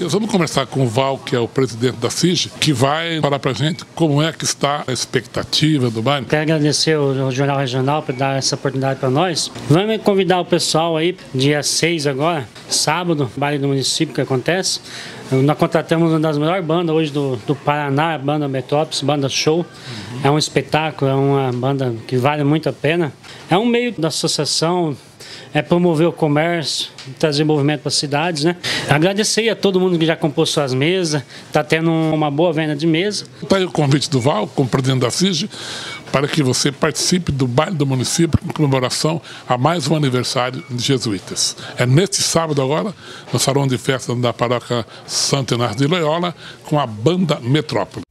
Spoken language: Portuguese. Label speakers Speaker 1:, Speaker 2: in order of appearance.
Speaker 1: Nós vamos conversar com o Val, que é o presidente da CIG, que vai falar para a gente como é que está a expectativa do baile.
Speaker 2: Quero agradecer o Jornal Regional por dar essa oportunidade para nós. Vamos convidar o pessoal aí, dia 6 agora, sábado, baile do município que acontece. Nós contratamos uma das melhores bandas hoje do, do Paraná, a banda Metrópolis, banda show. Uhum. É um espetáculo, é uma banda que vale muito a pena. É um meio da associação é promover o comércio, trazer movimento para as cidades, né? Agradecer a todo mundo que já comprou suas mesas, está tendo uma boa venda de mesa.
Speaker 1: Está aí o convite do Val, como presidente da CIG, para que você participe do baile do município em comemoração a mais um aniversário de Jesuítas. É neste sábado agora, no Salão de Festa da Paróquia Santo Inácio de Loyola, com a Banda Metrópole.